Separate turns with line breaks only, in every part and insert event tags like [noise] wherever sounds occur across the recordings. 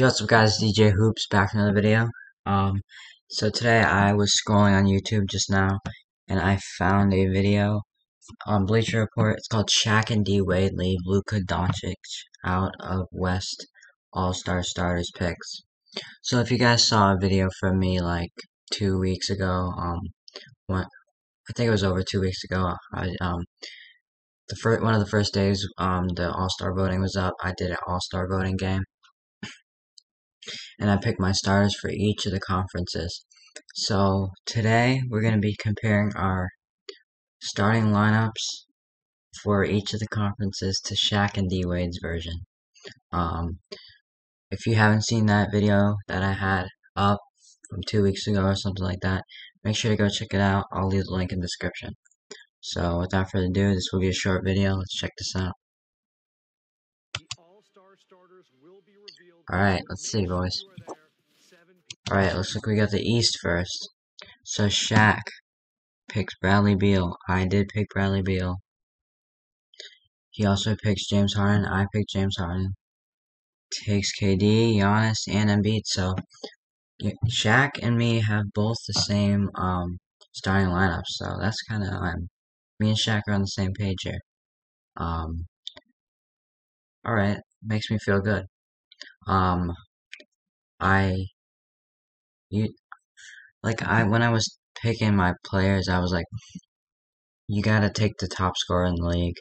Yo, what's up guys, DJ Hoops back in another video. Um, so today I was scrolling on YouTube just now, and I found a video on Bleacher Report. It's called Shaq and D Wade leave Luka Doncic out of West All-Star Starters picks. So if you guys saw a video from me like two weeks ago, um, what, I think it was over two weeks ago, I, um, the first, one of the first days, um, the All-Star voting was up, I did an All-Star voting game and I picked my starters for each of the conferences. So today we're going to be comparing our starting lineups for each of the conferences to Shaq and D Wade's version. Um, if you haven't seen that video that I had up from two weeks ago or something like that, make sure to go check it out. I'll leave the link in the description. So without further ado, this will be a short video. Let's check this out. Alright, let's see, boys. Alright, looks like we got the East first. So Shaq picks Bradley Beal. I did pick Bradley Beal. He also picks James Harden. I picked James Harden. Takes KD, Giannis, and Embiid. So Shaq and me have both the same um, starting lineup. So that's kind of um, me and Shaq are on the same page here. Um, all right, makes me feel good. Um, I, you, like I when I was picking my players, I was like, you gotta take the top scorer in the league.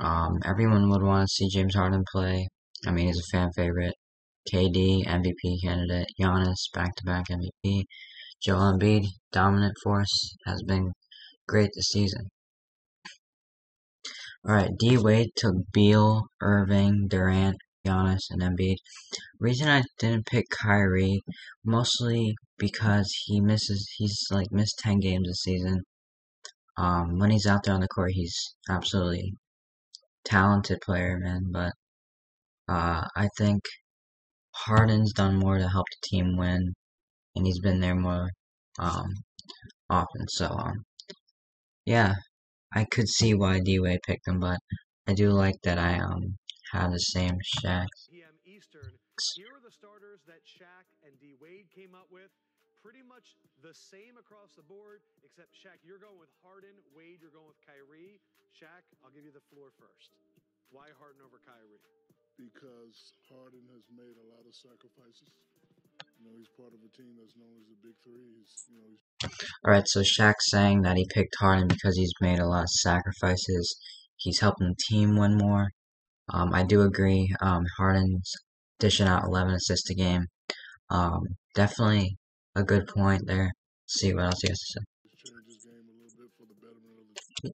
Um, everyone would want to see James Harden play. I mean, he's a fan favorite. KD, MVP candidate. Giannis, back-to-back MVP. Joel Embiid, dominant force, has been great this season. Alright, D Wade took Beal, Irving, Durant, Giannis, and Embiid. Reason I didn't pick Kyrie, mostly because he misses, he's like missed 10 games this season. Um, when he's out there on the court, he's absolutely talented player, man, but, uh, I think Harden's done more to help the team win, and he's been there more, um, often, so, um, yeah, I could see why D Wade picked him, but I do like that I um have the same Shaq.
Eastern. Here are the starters that Shaq and D Wade came up with. Pretty much the same across the board, except Shaq, you're going with Harden. Wade, you're going with Kyrie. Shaq, I'll give you the floor first. Why Harden over Kyrie?
Because Harden has made a lot of sacrifices. You know, he's part of a team that's known as the Big Three. He's, you know, he's
Alright, so Shaq's saying that he picked Harden because he's made a lot of sacrifices. He's helping the team win more. Um, I do agree. Um, Harden's dishing out 11 assists a game. Um, definitely a good point there. Let's see what else he has to say.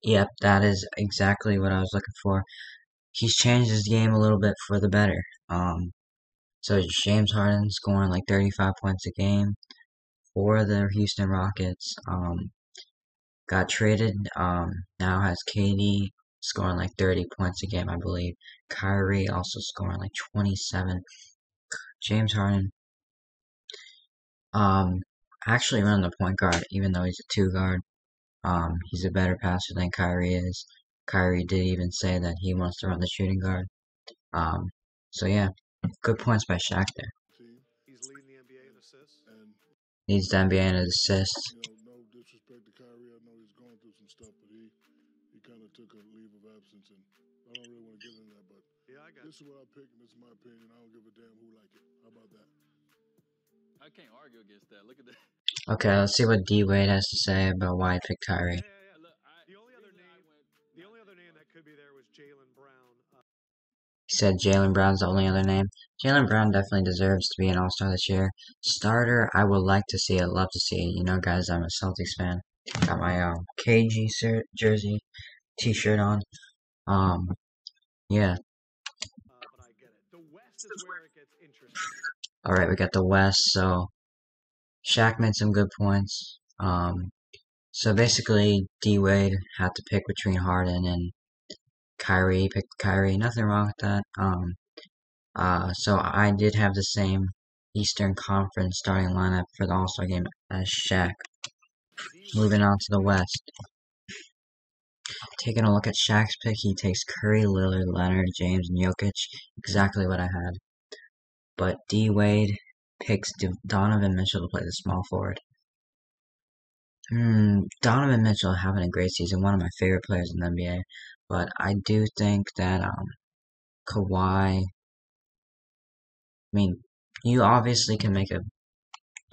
Yep, that is exactly what I was looking for. He's changed his game a little bit for the better. Um, so James Harden scoring like 35 points a game for the Houston Rockets. Um, got traded. Um, now has KD scoring like 30 points a game, I believe. Kyrie also scoring like 27. James Harden. Um, actually running the point guard, even though he's a two guard. Um, he's a better passer than Kyrie is. Kyrie did even say that he wants to run the shooting guard. Um, so yeah, good points by Shaq there.
He's leading the NBA in assists.
And,
Needs the NBA in assists.
you know, no disrespect to Kyrie. I know he's going through some stuff, but he, he kind of took a leave of absence. And I don't really want to get into that, but
Yeah, I got
this is what I picked, and this is my opinion. I don't give a damn who like it. How about that?
I can't argue against that. Look at that. [laughs]
Okay, let's see what D Wade has to say about why he picked Kyrie.
Yeah, yeah, yeah. Look, I, the only other name, the only other name that could be there was Jaylen Brown. Uh,
He said Jaylen Brown's the only other name. Jaylen Brown definitely deserves to be an All Star this year. Starter, I would like to see it, love to see it. You know, guys, I'm a Celtics fan. Got my um, KG jersey, T-shirt on. Um, yeah. All right, we got the West. So Shaq made some good points. Um, so basically, D Wade had to pick between Harden and Kyrie. Picked Kyrie. Nothing wrong with that. Um, uh, so I did have the same Eastern Conference starting lineup for the All Star game as Shaq. Moving on to the West. Taking a look at Shaq's pick, he takes Curry, Lillard, Leonard, James, and Jokic. Exactly what I had. but D Wade picks Donovan Mitchell to play the small forward. Hmm, Donovan Mitchell having a great season, one of my favorite players in the NBA, but I do think that um, Kawhi. I mean, you obviously can make a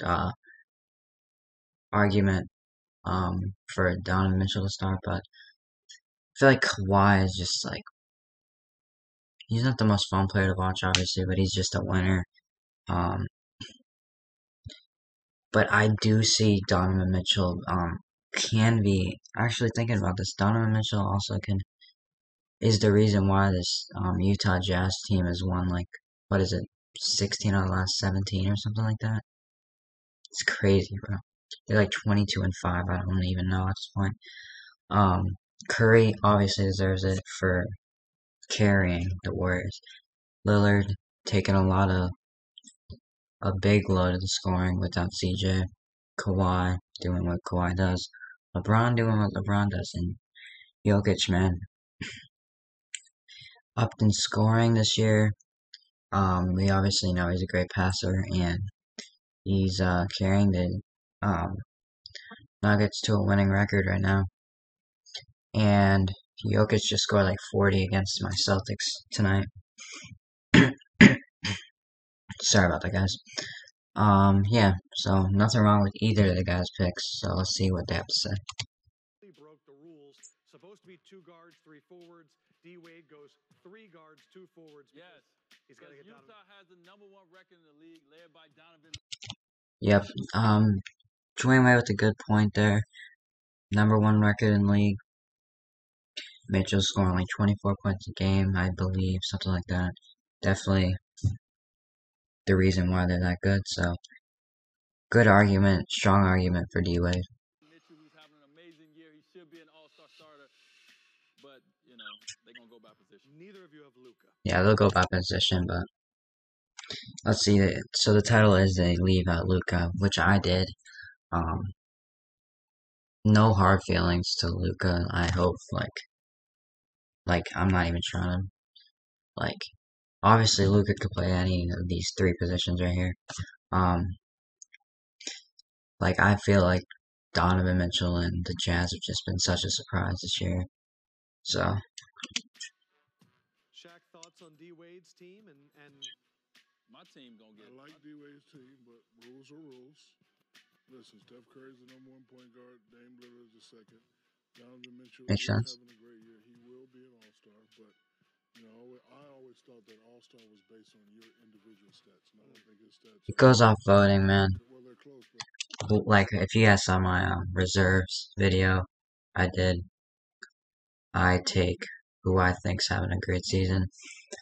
uh, argument um, for Donovan Mitchell to start, but I feel like Kawhi is just like he's not the most fun player to watch, obviously, but he's just a winner. Um, but I do see Donovan Mitchell um, can be actually thinking about this. Donovan Mitchell also can is the reason why this um, Utah Jazz team has won like what is it, sixteen out of the last seventeen or something like that. It's crazy, bro. They're like twenty two and five. I don't even know at this point. Um, Curry obviously deserves it for carrying the Warriors. Lillard taking a lot of a big load of the scoring without CJ. Kawhi doing what Kawhi does. LeBron doing what LeBron does. And Jokic, man, [sniffs] up in scoring this year. Um, we obviously know he's a great passer, and he's uh, carrying the um, Nuggets to a winning record right now. And Jokic just scored like 40 against my Celtics tonight. [coughs] Sorry about that, guys. Um, yeah, so nothing wrong with either of the guys' picks, so let's see what they have to say.
Broke the rules. Supposed to be two guards, three forwards. D Wade goes three guards, two forwards.
Yes.
He's got to get
Utah
Donovan.
has the number one record in the league, led by Donovan.
Yep, um, Wade with a good point there. Number one record in league. Mitchell scoring like 24 points a game, I believe, something like that. Definitely the reason why they're that good. So, good argument, strong argument for D Wade.
Mitchell, who's having an amazing year, he should be an All-Star starter. But you know, they're gonna go by position.
Neither of you have Luka.
Yeah, they'll go by position, but let's see. So the title is they leave out Luka, which I did. Um, no hard feelings to Luka. I hope like, like I'm not even trying to like Obviously, Luka could play any of these three positions right here. Um, like I feel like Donovan Mitchell and the Jazz have just been such a surprise this year. So.
Shaq, thoughts on D Wade's team and and
My team gonna get.
I like D Wade's team, but rules are rules. Listen, Steph Curry's the number one point guard. Dame Lillard is the second. Donovan Mitchell
Makes
is
sense.
having a great year. He will be an All Star, but you know, I always thought that All Star was based on your individual stats. And I don't think his stats.
It goes off voting, man.
Well, close, but
Like if you guys saw my um, reserves video, I did. I take who I think's having a great season.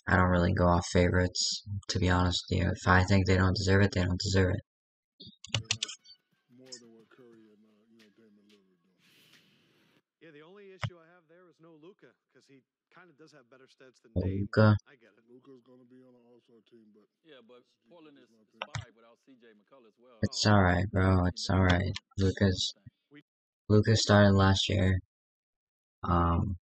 I don't really go off favorites, to be honest with you. If I think they don't deserve it, they don't deserve it.
Because he kind of does have better stats than Dame.
Luka.
I get it.
Luka's going to be on an All Star team, but
Yeah, but Portland is inspired without C.J. McCollum as well.
It's alright, bro. It's alright. Lucas Lucas started last year. Um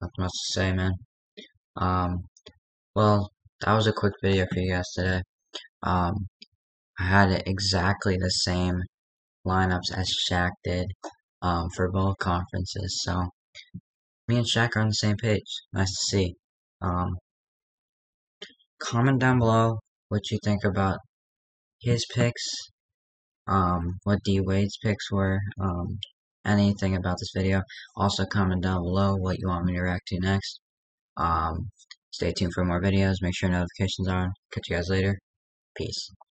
not much to say, man. Um well, that was a quick video for you guys today. Um I had exactly the same lineups as Shaq did um for both conferences, so me and Shaq are on the same page. Nice to see. Um comment down below what you think about his picks um, what D Wade's picks were, um, anything about this video. Also comment down below what you want me to react to next. Um, stay tuned for more videos. Make sure notifications are on. Catch you guys later. Peace.